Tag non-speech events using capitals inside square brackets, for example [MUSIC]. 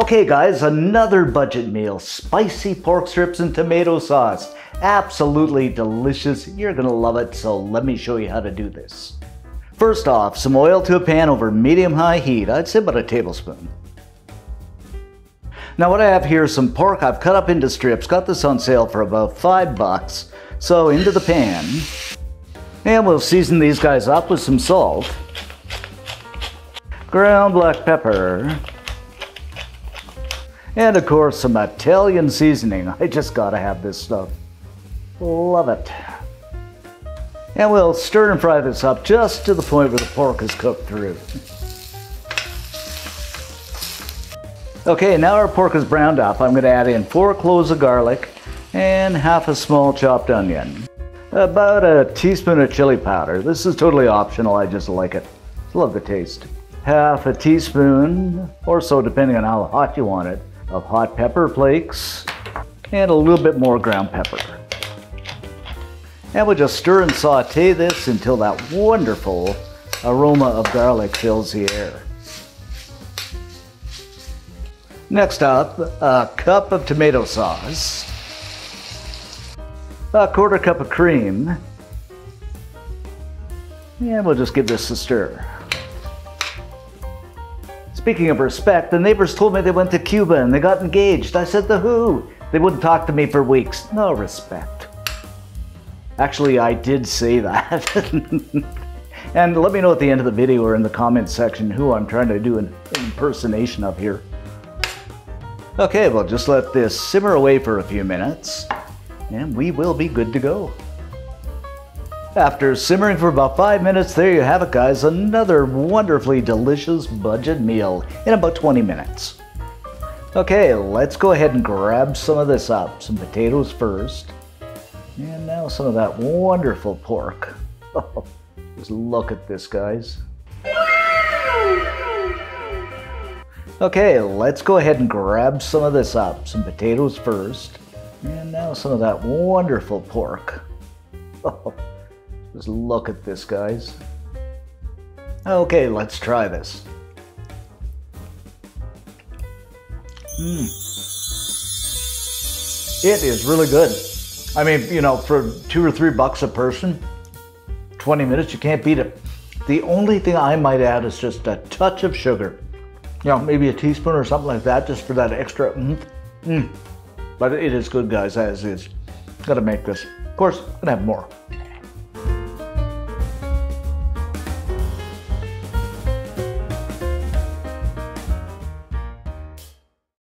Okay guys, another budget meal. Spicy pork strips and tomato sauce. Absolutely delicious. You're gonna love it, so let me show you how to do this. First off, some oil to a pan over medium-high heat. I'd say about a tablespoon. Now what I have here is some pork I've cut up into strips. Got this on sale for about five bucks. So into the pan. And we'll season these guys up with some salt, ground black pepper, and of course some Italian seasoning. I just gotta have this stuff. Love it. And we'll stir and fry this up just to the point where the pork is cooked through. Okay, now our pork is browned up. I'm gonna add in four cloves of garlic and half a small chopped onion. About a teaspoon of chili powder. This is totally optional, I just like it. Love the taste. Half a teaspoon, or so depending on how hot you want it, of hot pepper flakes, and a little bit more ground pepper. And we'll just stir and saute this until that wonderful aroma of garlic fills the air. Next up, a cup of tomato sauce, a quarter cup of cream, and we'll just give this a stir. Speaking of respect, the neighbors told me they went to Cuba and they got engaged. I said, the who? They wouldn't talk to me for weeks. No respect. Actually, I did say that. [LAUGHS] and let me know at the end of the video or in the comments section who I'm trying to do an impersonation of here. Okay, well just let this simmer away for a few minutes and we will be good to go. After simmering for about five minutes, there you have it guys, another wonderfully delicious budget meal in about 20 minutes. Okay, let's go ahead and grab some of this up. Some potatoes first, and now some of that wonderful pork. [LAUGHS] Just look at this guys. Okay, let's go ahead and grab some of this up. Some potatoes first, and now some of that wonderful pork. Just look at this, guys. Okay, let's try this. Mmm. It is really good. I mean, you know, for two or three bucks a person, 20 minutes, you can't beat it. The only thing I might add is just a touch of sugar. You know, maybe a teaspoon or something like that, just for that extra mm, mm. But it is good, guys, as is. Gotta make this. Of course, gonna have more.